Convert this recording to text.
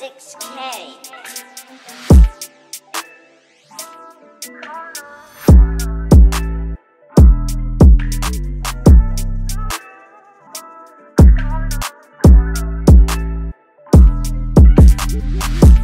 6K. Bye.